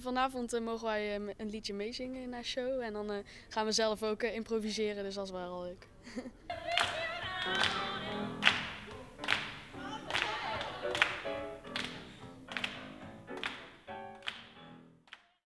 vanavond eh, mogen wij ehm, een liedje meezingen na show. En dan eh, gaan we zelf ook eh, improviseren, dus dat is wel leuk.